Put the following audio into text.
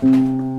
Música